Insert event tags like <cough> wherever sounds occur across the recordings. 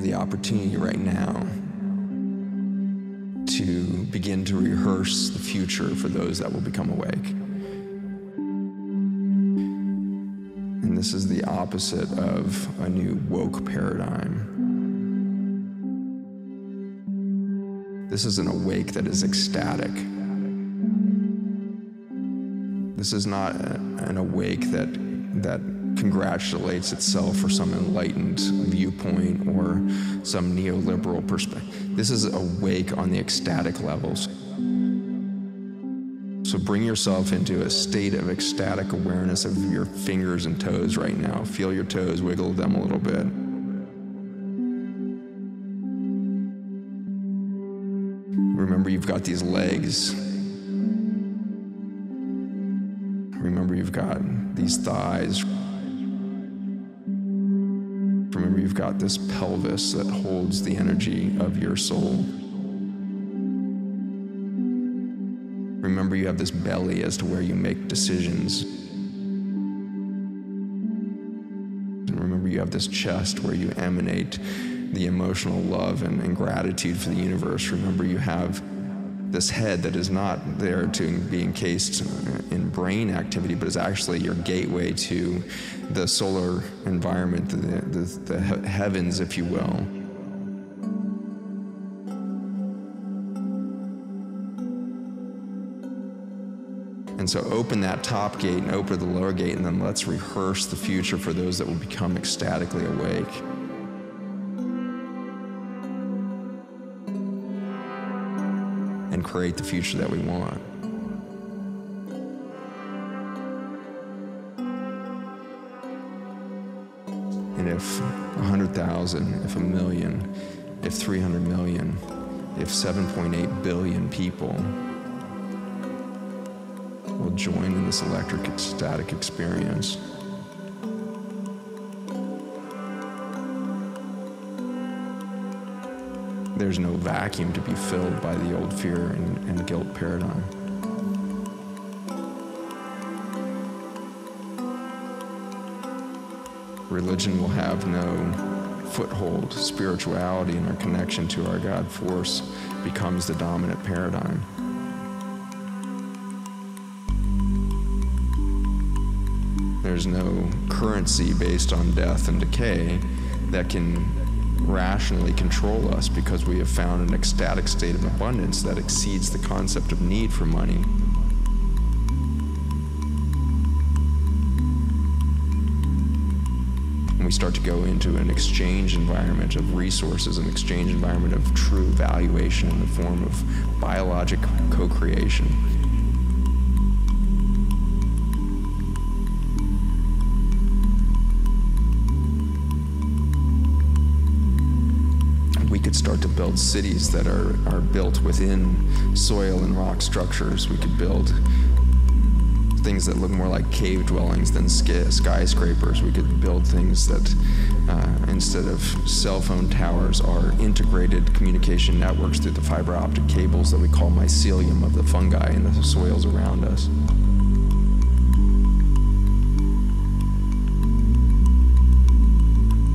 have the opportunity right now to begin to rehearse the future for those that will become awake. And this is the opposite of a new woke paradigm. This is an awake that is ecstatic. This is not an awake that that congratulates itself for some enlightened viewpoint or some neoliberal perspective. This is awake on the ecstatic levels. So bring yourself into a state of ecstatic awareness of your fingers and toes right now. Feel your toes, wiggle them a little bit. Remember, you've got these legs. Remember, you've got these thighs. Remember, you've got this pelvis that holds the energy of your soul. Remember, you have this belly as to where you make decisions. And remember, you have this chest where you emanate the emotional love and, and gratitude for the universe. Remember, you have this head that is not there to be encased in brain activity, but is actually your gateway to the solar environment, the, the, the heavens, if you will. And so open that top gate and open the lower gate, and then let's rehearse the future for those that will become ecstatically awake. And create the future that we want. And if 100,000, if a million, if 300 million, if 7.8 billion people will join in this electric ecstatic experience. There's no vacuum to be filled by the old fear and, and guilt paradigm. Religion will have no foothold. Spirituality and our connection to our God force becomes the dominant paradigm. There's no currency based on death and decay that can rationally control us because we have found an ecstatic state of abundance that exceeds the concept of need for money. And we start to go into an exchange environment of resources, an exchange environment of true valuation in the form of biologic co creation. Start to build cities that are, are built within soil and rock structures. We could build things that look more like cave dwellings than skyscrapers. We could build things that, uh, instead of cell phone towers, are integrated communication networks through the fiber optic cables that we call mycelium of the fungi in the soils around us.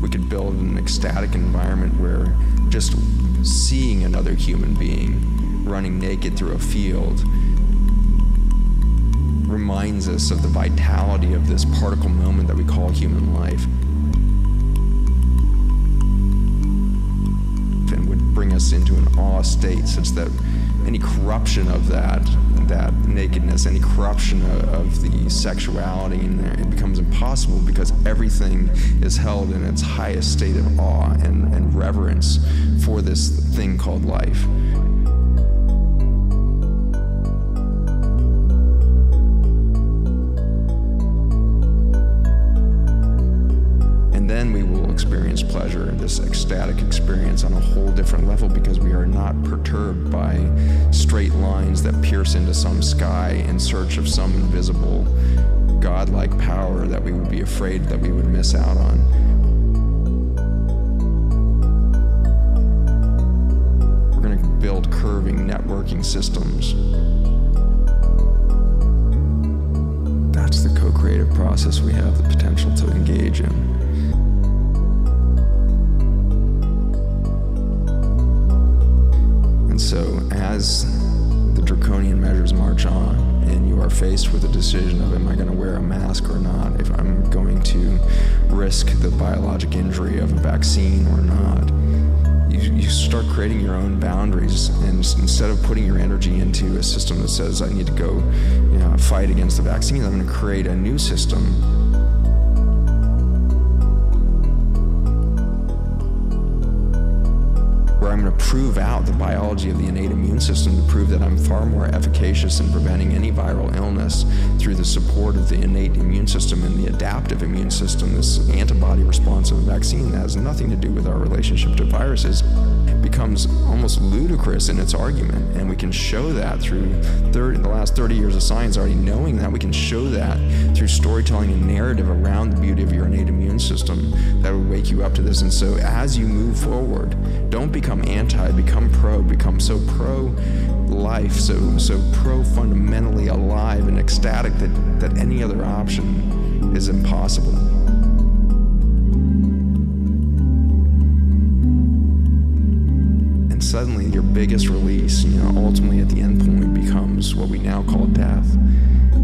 We could build an ecstatic environment where just seeing another human being running naked through a field reminds us of the vitality of this particle moment that we call human life. And would bring us into an awe state such that any corruption of that that nakedness, any corruption of, of the sexuality in there, it becomes impossible because everything is held in its highest state of awe and, and reverence for this thing called life. And then we will experience pleasure, this ecstatic experience on a whole different level because we are not perturbed by straight lines that pierce into some sky in search of some invisible godlike power that we would be afraid that we would miss out on. We're going to build curving networking systems. That's the co creative process we have the potential to engage in. And so, as faced with a decision of am I going to wear a mask or not, if I'm going to risk the biologic injury of a vaccine or not. You, you start creating your own boundaries, and instead of putting your energy into a system that says, I need to go you know, fight against the vaccine, I'm going to create a new system I'm going to prove out the biology of the innate immune system to prove that I'm far more efficacious in preventing any viral illness through the support of the innate immune system and the adaptive immune system, this antibody response of a vaccine that has nothing to do with our relationship to viruses, becomes almost ludicrous in its argument. And we can show that through 30, the last 30 years of science already knowing that. We can show that through storytelling and narrative around the beauty of your innate immune system that would wake you up to this. And so as you move forward, don't become anti, become pro, become so pro life, so so pro fundamentally alive and ecstatic that, that any other option is impossible. And suddenly your biggest release, you know, ultimately at the end point becomes what we now call death.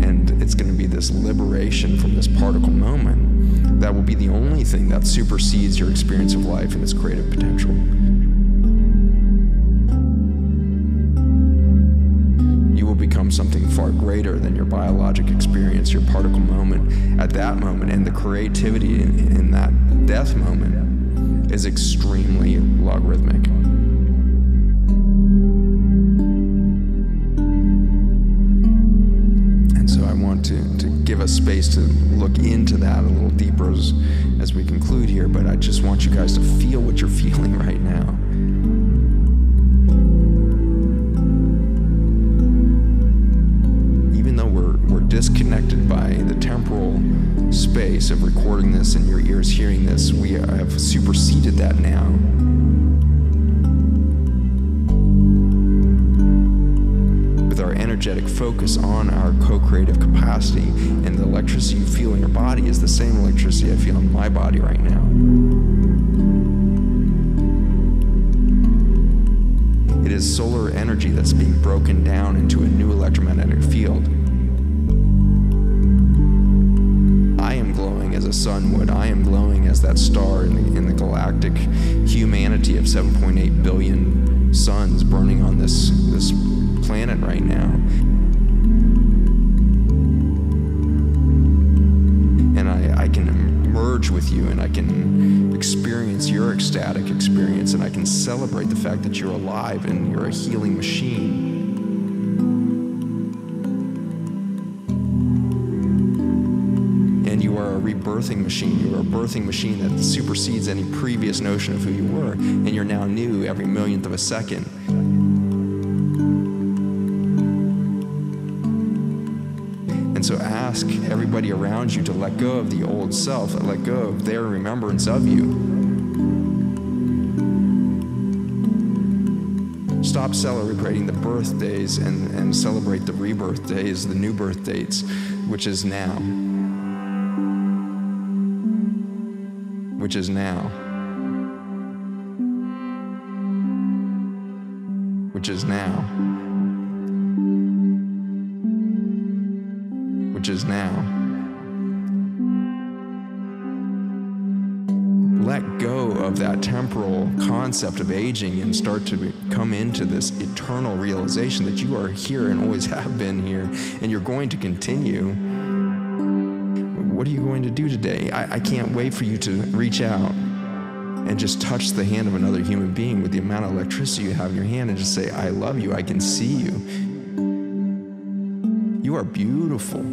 And it's going to be this liberation from this particle moment that will be the only thing that supersedes your experience of life and its creative potential. You will become something far greater than your biologic experience, your particle moment at that moment. And the creativity in, in that death moment is extremely logarithmic. And so I want to, to give us space to look into that a little deeper as, as we conclude here, but I just want you guys to feel what you're <laughs> feeling right now. Disconnected by the temporal space of recording this and your ears hearing this. We have superseded that now. With our energetic focus on our co creative capacity, and the electricity you feel in your body is the same electricity I feel in my body right now. It is solar energy that's being broken down into a new electromagnetic field. The sun would. I am glowing as that star in the, in the galactic humanity of 7.8 billion suns burning on this, this planet right now. And I, I can merge with you and I can experience your ecstatic experience and I can celebrate the fact that you're alive and you're a healing machine. Birthing machine. You are a birthing machine that supersedes any previous notion of who you were, and you're now new every millionth of a second. And so ask everybody around you to let go of the old self, let go of their remembrance of you. Stop celebrating the birthdays and, and celebrate the rebirth days, the new birth dates, which is now. Which is now. Which is now. Which is now. Let go of that temporal concept of aging and start to come into this eternal realization that you are here and always have been here, and you're going to continue what are you going to do today? I, I can't wait for you to reach out and just touch the hand of another human being with the amount of electricity you have in your hand and just say, I love you. I can see you. You are beautiful.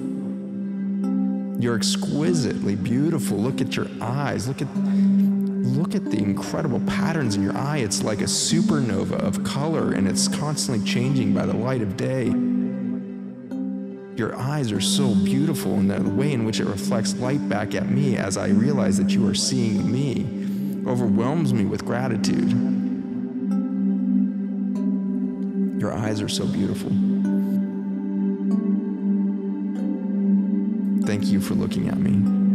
You're exquisitely beautiful. Look at your eyes. Look at look at the incredible patterns in your eye. It's like a supernova of color and it's constantly changing by the light of day. Your eyes are so beautiful, and the way in which it reflects light back at me as I realize that you are seeing me overwhelms me with gratitude. Your eyes are so beautiful. Thank you for looking at me.